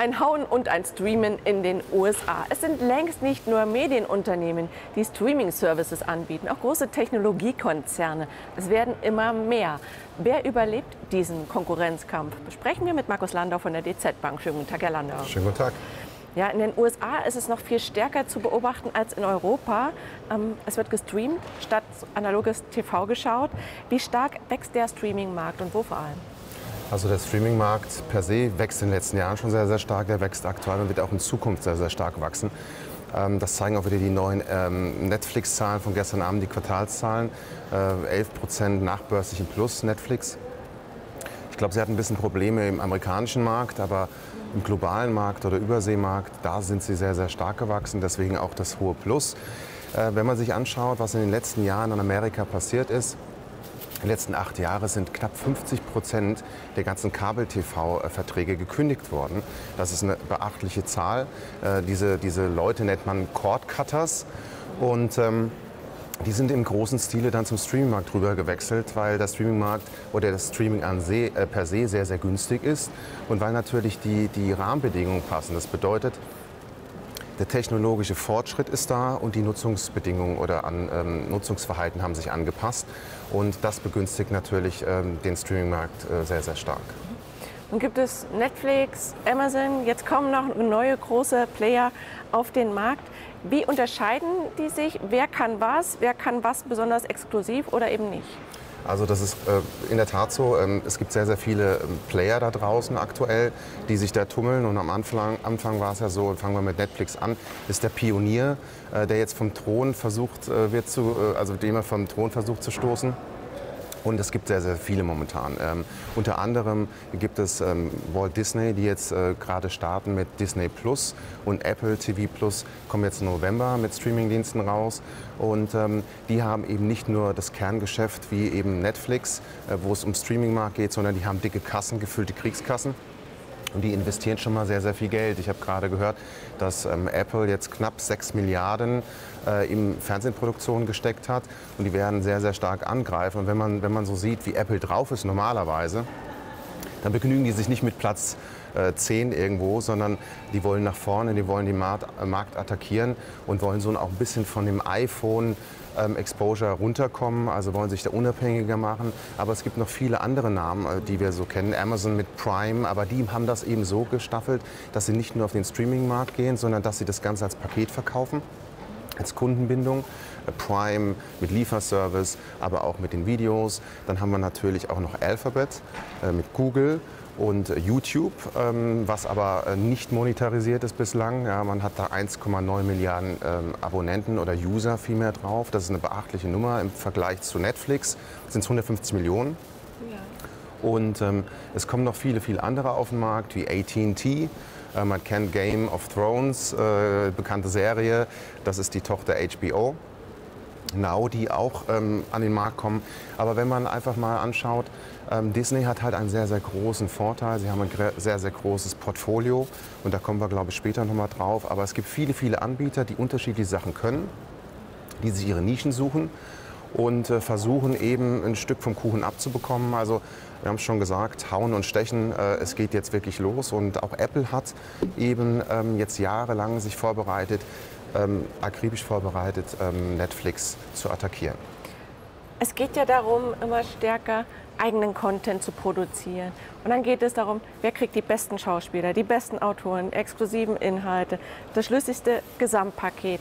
Ein Hauen und ein Streamen in den USA. Es sind längst nicht nur Medienunternehmen, die Streaming-Services anbieten, auch große Technologiekonzerne. Es werden immer mehr. Wer überlebt diesen Konkurrenzkampf? Besprechen wir mit Markus Landau von der DZ Bank. Schönen guten Tag, Herr Landau. Schönen guten Tag. Ja, in den USA ist es noch viel stärker zu beobachten als in Europa. Ähm, es wird gestreamt statt analoges TV geschaut. Wie stark wächst der Streaming-Markt und wo vor allem? Also der Streaming-Markt per se wächst in den letzten Jahren schon sehr, sehr stark. Der wächst aktuell und wird auch in Zukunft sehr, sehr stark wachsen. Ähm, das zeigen auch wieder die neuen ähm, Netflix-Zahlen von gestern Abend, die Quartalszahlen. 11 äh, Prozent nachbörslichen Plus Netflix. Ich glaube, sie hatten ein bisschen Probleme im amerikanischen Markt, aber im globalen Markt oder Überseemarkt, da sind sie sehr, sehr stark gewachsen. Deswegen auch das hohe Plus. Äh, wenn man sich anschaut, was in den letzten Jahren in Amerika passiert ist, in den letzten acht Jahren sind knapp 50 Prozent der ganzen Kabel-TV-Verträge gekündigt worden. Das ist eine beachtliche Zahl. Äh, diese, diese Leute nennt man Cord-Cutters. Und ähm, die sind im großen Stile dann zum Streaming-Markt rüber gewechselt, weil der Streaming-Markt oder das Streaming an se, äh, per se sehr, sehr günstig ist und weil natürlich die, die Rahmenbedingungen passen. Das bedeutet, der technologische Fortschritt ist da und die Nutzungsbedingungen oder an, ähm, Nutzungsverhalten haben sich angepasst. Und das begünstigt natürlich ähm, den Streamingmarkt äh, sehr, sehr stark. Nun gibt es Netflix, Amazon, jetzt kommen noch neue große Player auf den Markt. Wie unterscheiden die sich? Wer kann was? Wer kann was besonders exklusiv oder eben nicht? Also das ist äh, in der Tat so. Ähm, es gibt sehr, sehr viele ähm, Player da draußen aktuell, die sich da tummeln. Und am Anfang, Anfang war es ja so, fangen wir mit Netflix an, ist der Pionier, äh, der jetzt vom Thron versucht äh, wird zu, also dem er vom Thron versucht zu stoßen. Und es gibt sehr, sehr viele momentan. Ähm, unter anderem gibt es ähm, Walt Disney, die jetzt äh, gerade starten mit Disney Plus und Apple TV Plus kommen jetzt im November mit Streamingdiensten raus. Und ähm, die haben eben nicht nur das Kerngeschäft wie eben Netflix, äh, wo es um Streamingmarkt geht, sondern die haben dicke Kassen, gefüllte Kriegskassen. Und die investieren schon mal sehr, sehr viel Geld. Ich habe gerade gehört, dass ähm, Apple jetzt knapp 6 Milliarden äh, in Fernsehproduktion gesteckt hat. Und die werden sehr, sehr stark angreifen. Und wenn man, wenn man so sieht, wie Apple drauf ist normalerweise, dann begnügen die sich nicht mit Platz äh, 10 irgendwo, sondern die wollen nach vorne, die wollen den Markt, äh, Markt attackieren und wollen so auch ein bisschen von dem iPhone ähm, Exposure runterkommen, also wollen sich da unabhängiger machen. Aber es gibt noch viele andere Namen, äh, die wir so kennen. Amazon mit Prime, aber die haben das eben so gestaffelt, dass sie nicht nur auf den Streaming-Markt gehen, sondern dass sie das Ganze als Paket verkaufen als Kundenbindung. Äh, Prime mit Lieferservice, aber auch mit den Videos. Dann haben wir natürlich auch noch Alphabet äh, mit Google und YouTube, ähm, was aber äh, nicht monetarisiert ist bislang. Ja, man hat da 1,9 Milliarden ähm, Abonnenten oder User vielmehr drauf. Das ist eine beachtliche Nummer im Vergleich zu Netflix. sind es 150 Millionen. Ja. Und ähm, es kommen noch viele, viele andere auf den Markt, wie AT&T. Äh, man kennt Game of Thrones, äh, bekannte Serie. Das ist die Tochter HBO. Now, die auch ähm, an den Markt kommen. Aber wenn man einfach mal anschaut, ähm, Disney hat halt einen sehr, sehr großen Vorteil. Sie haben ein sehr, sehr großes Portfolio und da kommen wir, glaube ich, später nochmal drauf. Aber es gibt viele, viele Anbieter, die unterschiedliche Sachen können, die sich ihre Nischen suchen und äh, versuchen eben ein Stück vom Kuchen abzubekommen. Also wir haben es schon gesagt, hauen und stechen, äh, es geht jetzt wirklich los und auch Apple hat eben ähm, jetzt jahrelang sich vorbereitet, ähm, akribisch vorbereitet, ähm, Netflix zu attackieren. Es geht ja darum, immer stärker eigenen Content zu produzieren. Und dann geht es darum, wer kriegt die besten Schauspieler, die besten Autoren, exklusiven Inhalte, das schlüssigste Gesamtpaket.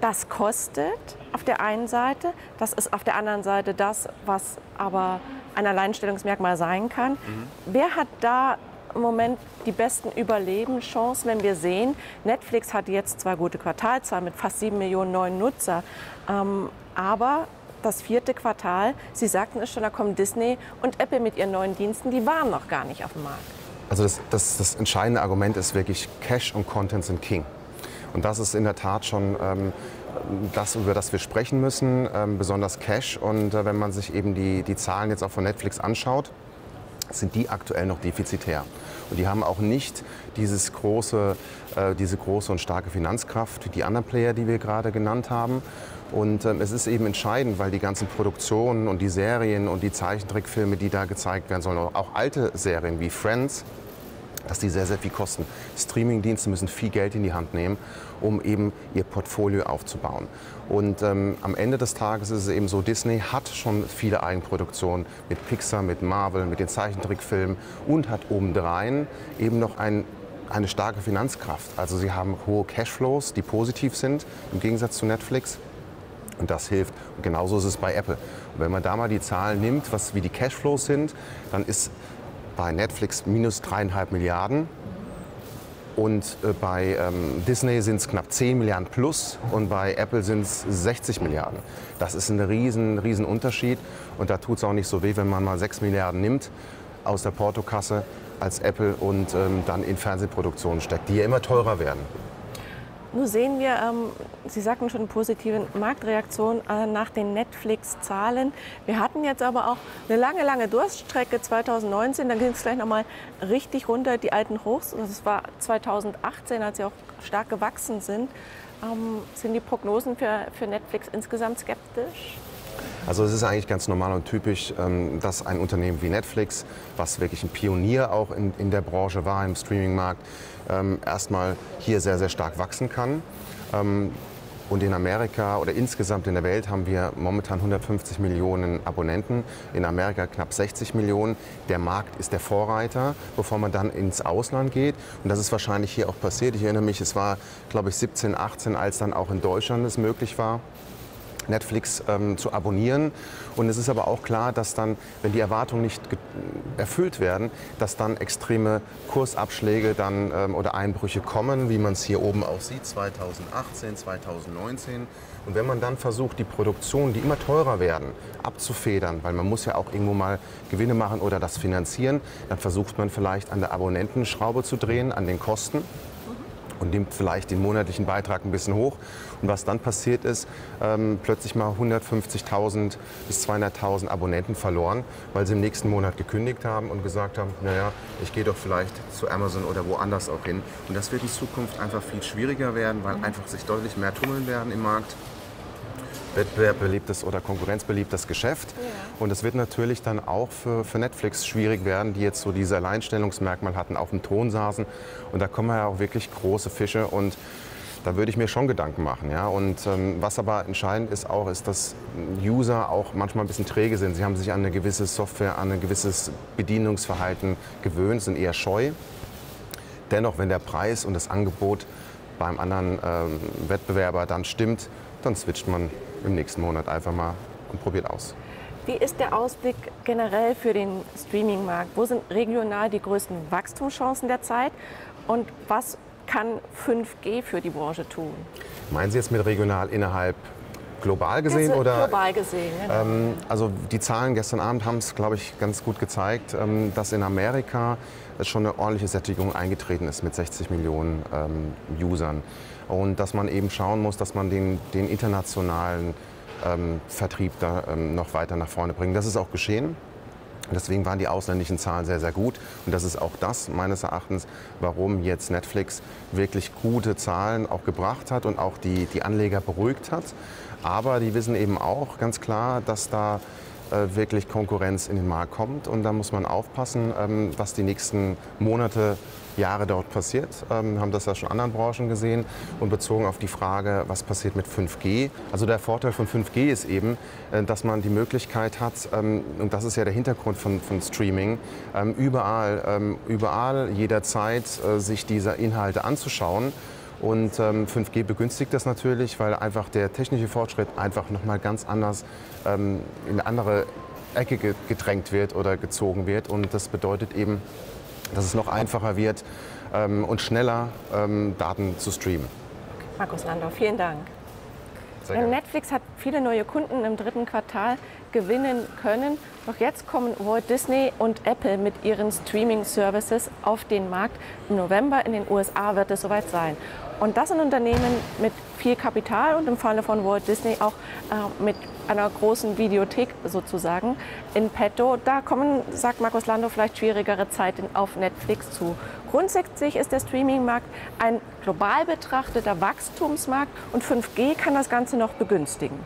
Das kostet auf der einen Seite, das ist auf der anderen Seite das, was aber ein Alleinstellungsmerkmal sein kann. Mhm. Wer hat da im Moment die besten Überlebenschancen, wenn wir sehen, Netflix hat jetzt zwar gute Quartalzahlen mit fast sieben Millionen neuen Nutzer, ähm, aber das vierte Quartal, Sie sagten es schon, da kommen Disney und Apple mit ihren neuen Diensten, die waren noch gar nicht auf dem Markt. Also das, das, das entscheidende Argument ist wirklich, Cash und Content sind King. Und das ist in der Tat schon ähm, das, über das wir sprechen müssen, ähm, besonders Cash. Und äh, wenn man sich eben die, die Zahlen jetzt auch von Netflix anschaut, sind die aktuell noch defizitär. Und die haben auch nicht dieses große, äh, diese große und starke Finanzkraft wie die anderen Player, die wir gerade genannt haben. Und ähm, es ist eben entscheidend, weil die ganzen Produktionen und die Serien und die Zeichentrickfilme, die da gezeigt werden sollen, auch alte Serien wie Friends, dass die sehr, sehr viel kosten. Streamingdienste müssen viel Geld in die Hand nehmen, um eben ihr Portfolio aufzubauen. Und ähm, am Ende des Tages ist es eben so, Disney hat schon viele Eigenproduktionen mit Pixar, mit Marvel, mit den Zeichentrickfilmen und hat obendrein eben noch ein eine starke Finanzkraft. Also sie haben hohe Cashflows, die positiv sind, im Gegensatz zu Netflix. Und das hilft. Und genauso ist es bei Apple. Und wenn man da mal die Zahlen nimmt, was, wie die Cashflows sind, dann ist bei Netflix minus dreieinhalb Milliarden. Und äh, bei ähm, Disney sind es knapp 10 Milliarden plus und bei Apple sind es 60 Milliarden. Das ist ein riesen, riesen Unterschied. Und da tut es auch nicht so weh, wenn man mal 6 Milliarden nimmt aus der Portokasse als Apple und ähm, dann in Fernsehproduktionen steckt, die ja immer teurer werden. Nun sehen wir, ähm, Sie sagten schon, positive Marktreaktion äh, nach den Netflix-Zahlen. Wir hatten jetzt aber auch eine lange, lange Durststrecke 2019. Dann ging es gleich nochmal richtig runter, die alten Hochs. Das war 2018, als sie auch stark gewachsen sind. Ähm, sind die Prognosen für, für Netflix insgesamt skeptisch? Also es ist eigentlich ganz normal und typisch, ähm, dass ein Unternehmen wie Netflix, was wirklich ein Pionier auch in, in der Branche war, im Streamingmarkt, ähm, erstmal hier sehr, sehr stark wachsen kann. Ähm, und in Amerika oder insgesamt in der Welt haben wir momentan 150 Millionen Abonnenten, in Amerika knapp 60 Millionen. Der Markt ist der Vorreiter, bevor man dann ins Ausland geht. Und das ist wahrscheinlich hier auch passiert. Ich erinnere mich, es war, glaube ich, 17, 18, als dann auch in Deutschland es möglich war. Netflix ähm, zu abonnieren. Und es ist aber auch klar, dass dann, wenn die Erwartungen nicht erfüllt werden, dass dann extreme Kursabschläge dann, ähm, oder Einbrüche kommen, wie man es hier oben auch sieht, 2018, 2019. Und wenn man dann versucht, die Produktionen, die immer teurer werden, abzufedern, weil man muss ja auch irgendwo mal Gewinne machen oder das finanzieren, dann versucht man vielleicht an der Abonnentenschraube zu drehen, an den Kosten und nimmt vielleicht den monatlichen Beitrag ein bisschen hoch. Und was dann passiert ist, ähm, plötzlich mal 150.000 bis 200.000 Abonnenten verloren, weil sie im nächsten Monat gekündigt haben und gesagt haben, naja, ich gehe doch vielleicht zu Amazon oder woanders auch hin. Und das wird in Zukunft einfach viel schwieriger werden, weil einfach sich deutlich mehr tummeln werden im Markt wettbewerbbeliebtes oder konkurrenzbeliebtes Geschäft. Ja. Und es wird natürlich dann auch für, für Netflix schwierig werden, die jetzt so diese Alleinstellungsmerkmal hatten, auf dem Thron saßen. Und da kommen ja auch wirklich große Fische und da würde ich mir schon Gedanken machen. Ja? Und ähm, was aber entscheidend ist auch, ist, dass User auch manchmal ein bisschen träge sind. Sie haben sich an eine gewisse Software, an ein gewisses Bedienungsverhalten gewöhnt, sind eher scheu. Dennoch, wenn der Preis und das Angebot beim anderen ähm, Wettbewerber dann stimmt, dann switcht man im nächsten Monat einfach mal und probiert aus. Wie ist der Ausblick generell für den Streaming-Markt? Wo sind regional die größten Wachstumschancen der Zeit? Und was kann 5G für die Branche tun? Meinen Sie jetzt mit regional innerhalb global gesehen? Oder? Global gesehen, genau. ähm, Also die Zahlen gestern Abend haben es, glaube ich, ganz gut gezeigt, ähm, dass in Amerika schon eine ordentliche Sättigung eingetreten ist mit 60 Millionen ähm, Usern und dass man eben schauen muss, dass man den, den internationalen ähm, Vertrieb da ähm, noch weiter nach vorne bringt. Das ist auch geschehen. Deswegen waren die ausländischen Zahlen sehr, sehr gut. Und das ist auch das meines Erachtens, warum jetzt Netflix wirklich gute Zahlen auch gebracht hat und auch die, die Anleger beruhigt hat. Aber die wissen eben auch ganz klar, dass da wirklich Konkurrenz in den Markt kommt. Und da muss man aufpassen, ähm, was die nächsten Monate Jahre dort passiert. Ähm, haben das ja schon in anderen Branchen gesehen und bezogen auf die Frage, was passiert mit 5G. Also der Vorteil von 5G ist eben, äh, dass man die Möglichkeit hat, ähm, und das ist ja der Hintergrund von, von Streaming, überall, überall, jederzeit äh, sich diese Inhalte anzuschauen. Und ähm, 5G begünstigt das natürlich, weil einfach der technische Fortschritt einfach nochmal ganz anders ähm, in eine andere Ecke gedrängt wird oder gezogen wird. Und das bedeutet eben, dass es noch einfacher wird ähm, und schneller ähm, Daten zu streamen. Markus Landau, vielen Dank. Netflix hat viele neue Kunden im dritten Quartal gewinnen können. Doch jetzt kommen Walt Disney und Apple mit ihren Streaming-Services auf den Markt. Im November in den USA wird es soweit sein. Und das sind Unternehmen mit viel Kapital und im Falle von Walt Disney auch äh, mit einer großen Videothek sozusagen in petto. Da kommen, sagt Markus Lando, vielleicht schwierigere Zeiten auf Netflix zu. Grundsätzlich ist der Streaming-Markt ein global betrachteter Wachstumsmarkt und 5G kann das Ganze noch begünstigen.